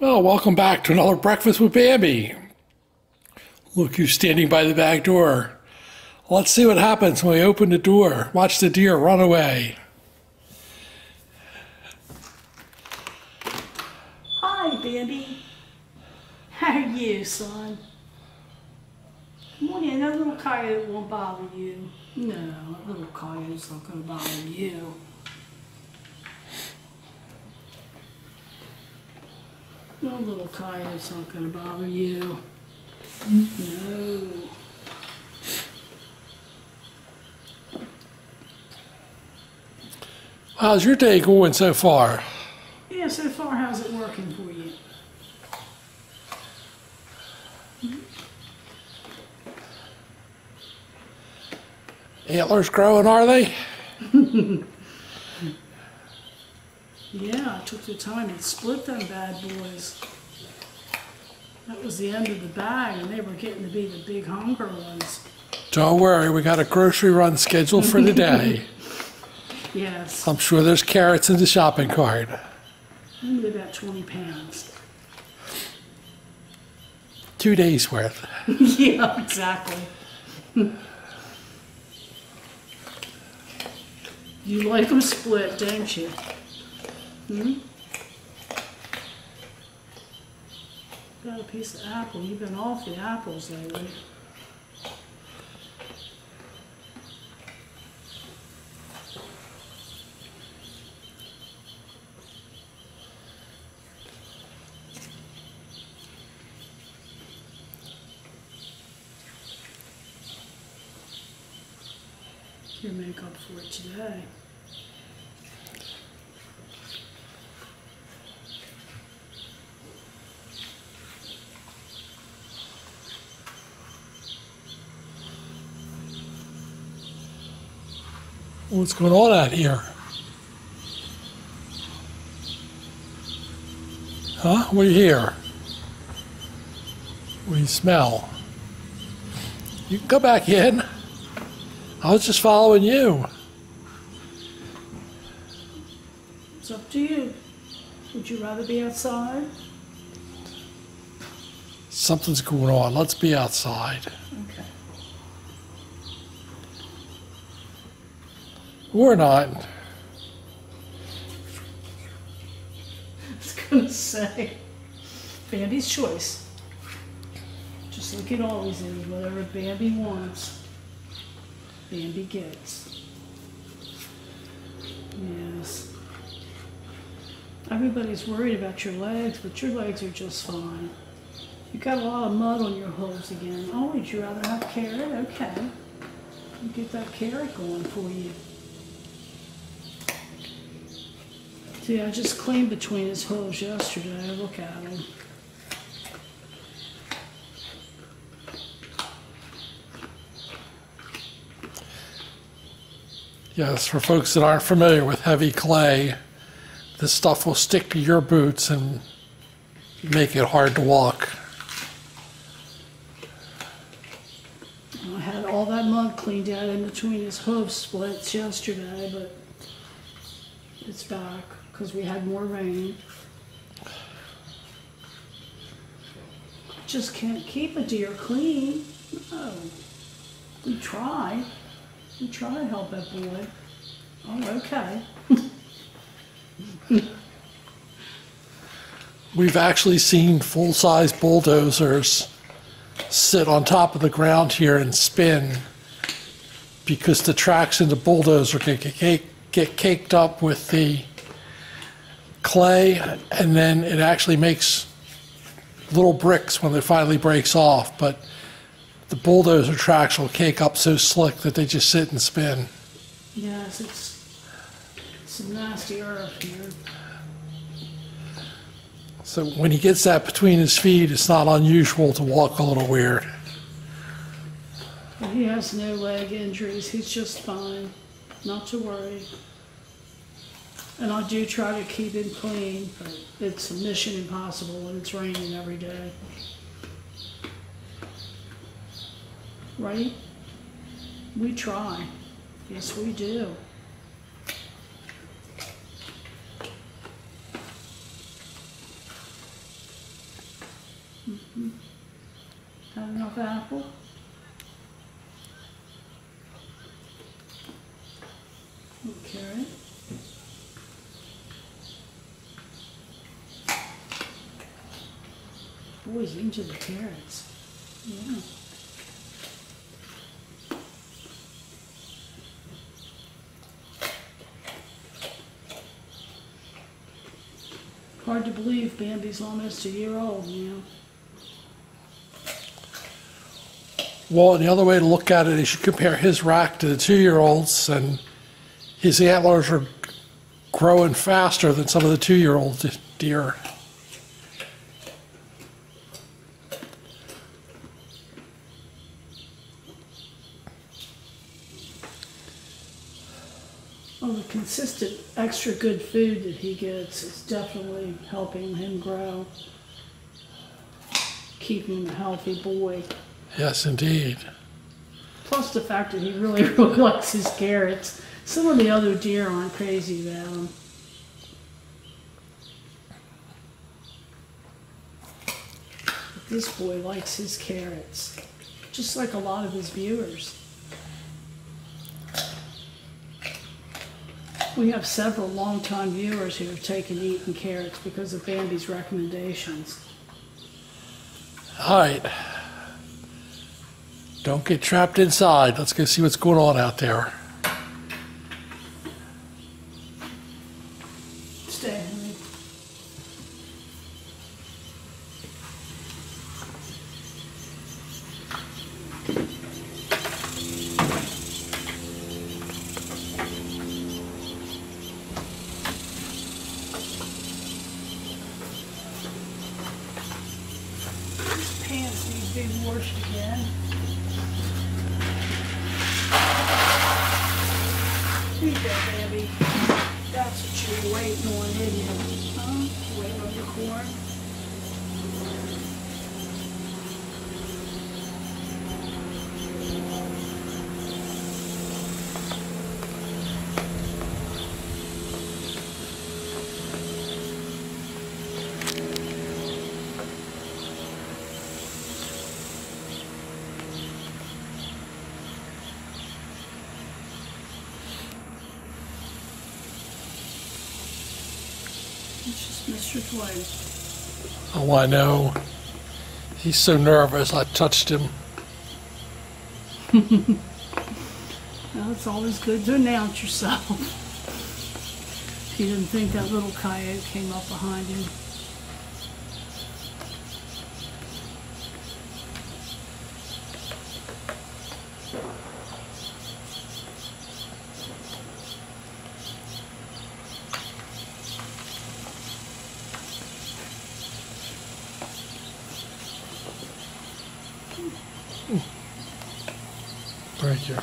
Well, welcome back to another Breakfast with Bambi. Look who's standing by the back door. Let's see what happens when we open the door. Watch the deer run away. Hi, Bambi. How are you, son? Morning, that little coyote won't bother you. No, that little coyote's not gonna bother you. No little coyote's not gonna bother you. No. How's your day going so far? Yeah, so far, how's it working for you? Antlers growing, are they? Yeah, took the time and split them bad boys. That was the end of the bag, and they were getting to be the big hunger ones. Don't worry, we got a grocery run scheduled for today. Yes, I'm sure there's carrots in the shopping cart. only about 20 pounds. Two days worth. yeah, exactly. you like them split, don't you? Hmm? Got a piece of apple. You've been off the apples lately. Your makeup for it today. What's going on out here? Huh? You hear? You smell? You can go back in. I was just following you. It's up to you. Would you rather be outside? Something's going on. Let's be outside. Okay. Or not. I was gonna say, Bambi's choice. Just like it always is, whatever Bambi wants, Bambi gets. Yes. Everybody's worried about your legs, but your legs are just fine. You got a lot of mud on your hooves again. Oh, would you rather have carrot? Okay. You get that carrot going for you. See, I just cleaned between his hooves yesterday. Look at him. Yes, for folks that aren't familiar with heavy clay, this stuff will stick to your boots and make it hard to walk. I had all that mud cleaned out in between his hoof splits yesterday, but it's back because we had more rain. Just can't keep a deer clean. No. We try. We try to help that boy. Oh, okay. We've actually seen full size bulldozers sit on top of the ground here and spin because the tracks in the bulldozer get, get, get caked up with the clay and then it actually makes little bricks when it finally breaks off. But the bulldozer tracks will cake up so slick that they just sit and spin. Yes, it's some nasty earth here. So when he gets that between his feet, it's not unusual to walk a little weird. He has no leg injuries. He's just fine. Not to worry. And I do try to keep him clean, but it's a mission impossible when it's raining every day. Right? We try. Yes, we do. Mm-hmm. Have enough apple? Okay. Boy, he's into the carrots. Yeah. Hard to believe Bambi's almost a year old now. Well, the other way to look at it is you compare his rack to the two-year-olds, and his antlers are growing faster than some of the two-year-old deer. Well, the consistent extra good food that he gets is definitely helping him grow, keeping him a healthy boy. Yes, indeed. Plus the fact that he really, really likes his carrots. Some of the other deer aren't crazy about them. But this boy likes his carrots, just like a lot of his viewers. We have several longtime viewers who have taken eating carrots because of Bambi's recommendations. All right. Don't get trapped inside. Let's go see what's going on out there. Be washed again. Here you baby. That's what you waiting on, didn't you? Mr. Oh, I know. He's so nervous. I touched him. Well, it's always good to announce yourself. He didn't think that little coyote came up behind him. Right here.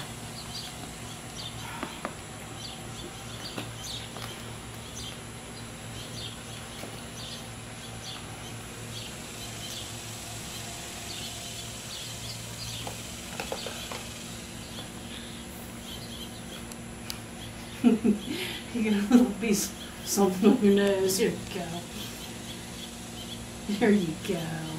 You get a little piece of something on your nose. Here you go. There you go.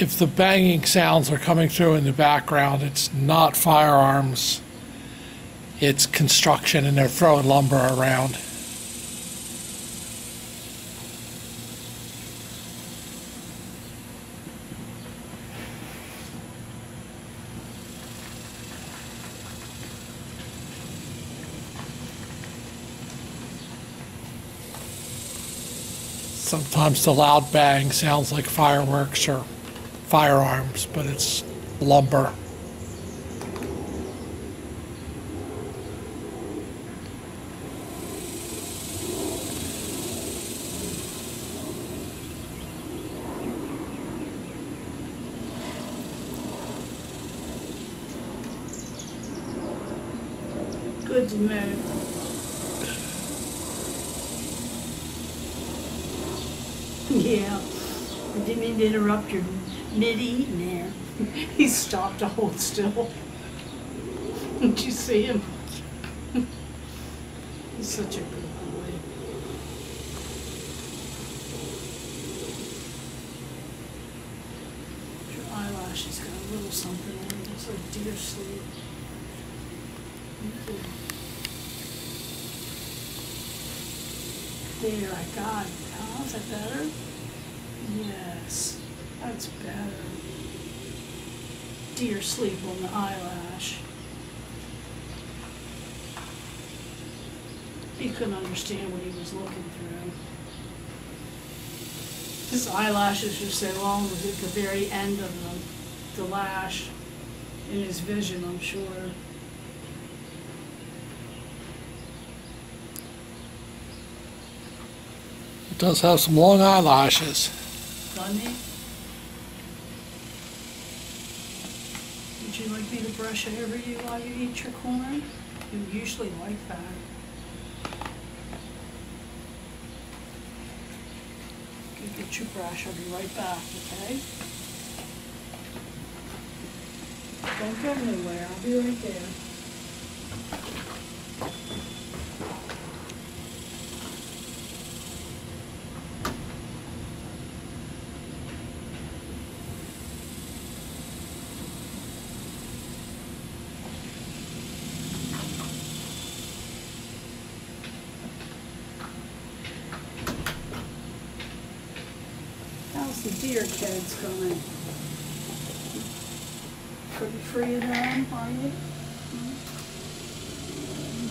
If the banging sounds are coming through in the background, it's not firearms. It's construction and they're throwing lumber around. Sometimes the loud bang sounds like fireworks or firearms, but it's lumber. Good move. Yeah, I didn't mean to interrupt your there. He stopped to hold still. Did you see him? He's such a good boy. Your eyelashes got a little something on them, just like deer sleep. There, I got it. Is that better? Yes, that's better. Deer sleep on the eyelash. He couldn't understand what he was looking through. His eyelashes were so long, was at the very end of the, the lash in his vision, I'm sure. It does have some long eyelashes. Doesn't he? Would you like me to brush over you while you eat your corn? You usually like that. Go get your brush, I'll be right back, okay? Don't go nowhere, I'll be right there. Deer kids coming? Pretty free of them, are you?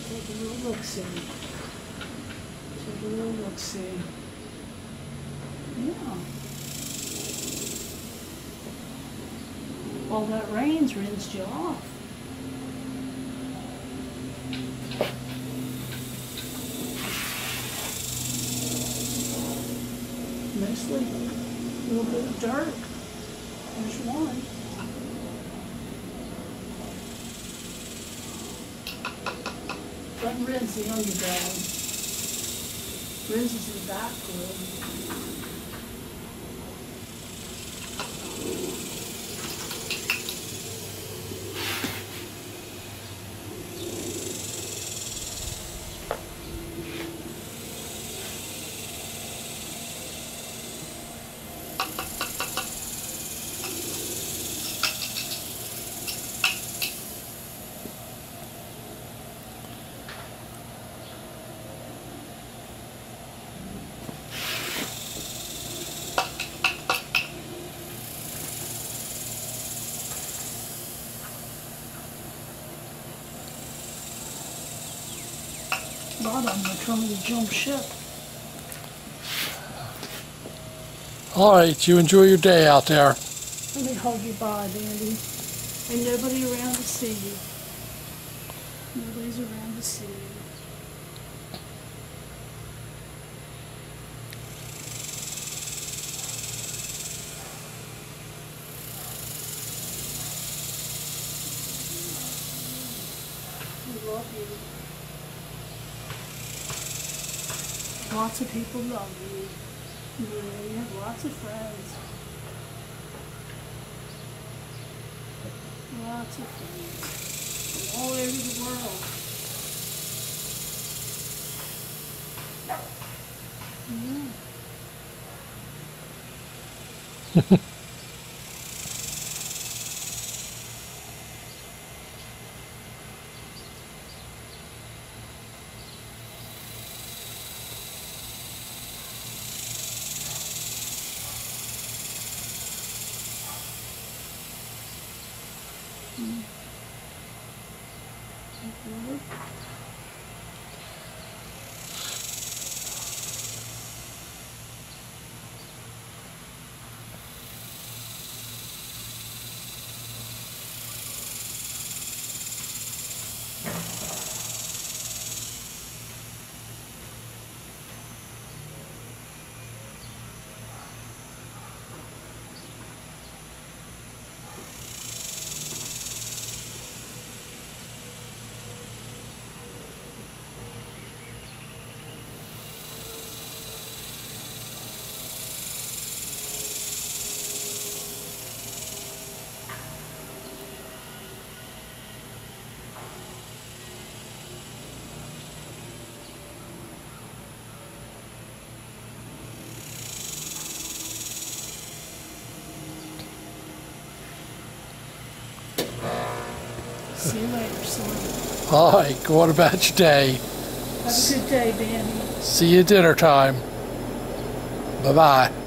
Take a little look-see. Take a little look-see. Yeah. All that rain's rinsed you off. A little bit of dirt. There's one. Doesn't rinse the underbelly. Rinses the back good. A lot of them are trying to jump ship. All right, you enjoy your day out there. Let me hold you by, Dandy. Ain't nobody around to see you. Nobody's around to see you. We love you. Lots of people love you. You have lots of friends. Lots of friends from all over the world. Yeah. Later. All right, go on about your day. Have a good day, Dandy. See you dinner time. Bye bye.